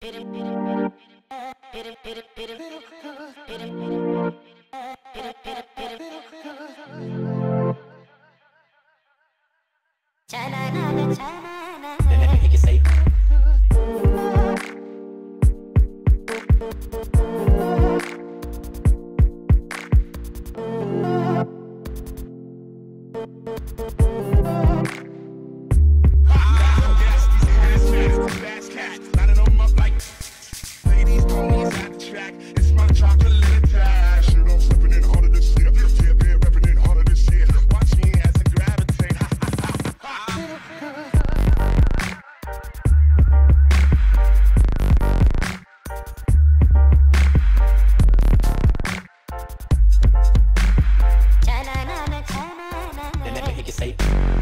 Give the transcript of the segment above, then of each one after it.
Then say.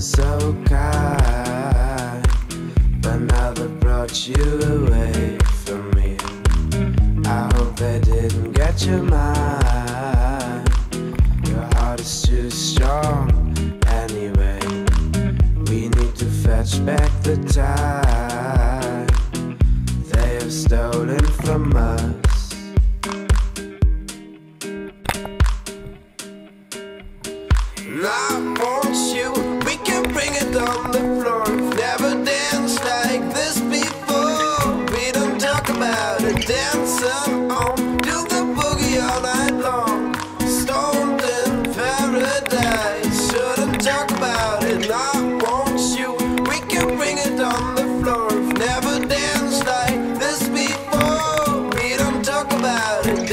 so kind, but now they brought you away from me. I hope they didn't get your mind. Your heart is too strong anyway. We need to fetch back the time they have stolen from us. about it.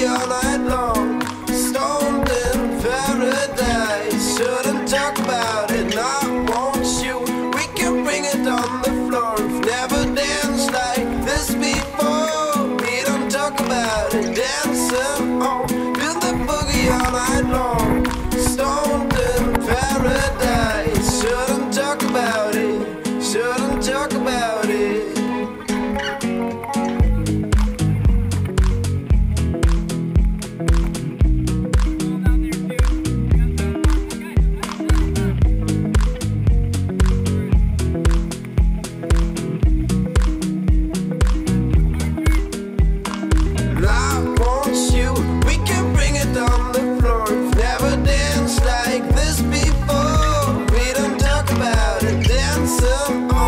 be all I myself.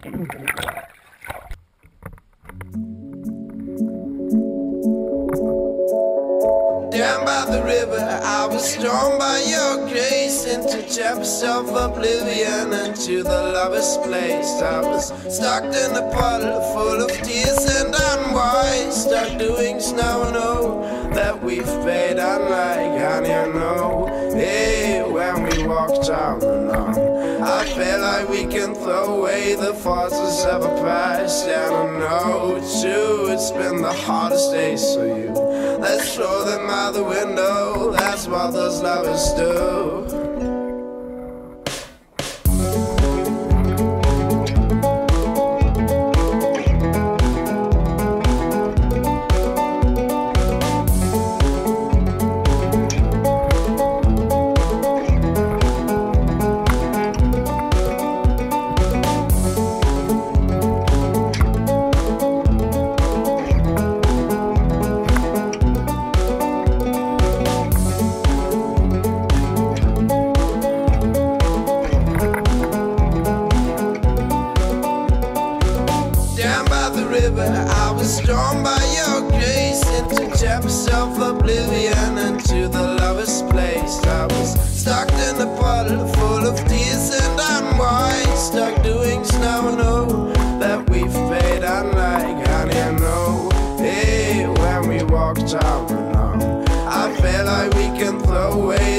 Down by the river, I was drawn by your grace into depths of oblivion, into the lover's place. I was stuck in a puddle full of tears and unwise, stuck doing snow and that we've failed. We can throw away the forces of a past. And I know true, it's been the hardest days for you. Let's throw them out the window, that's what those lovers do. River, I was drawn by your grace into Jefferson oblivion into the lover's place. I was stuck in a puddle full of tears and I'm white, stuck doing snow. know that we've paid unlike honey. I know, hey, when we walked out I feel like we can throw away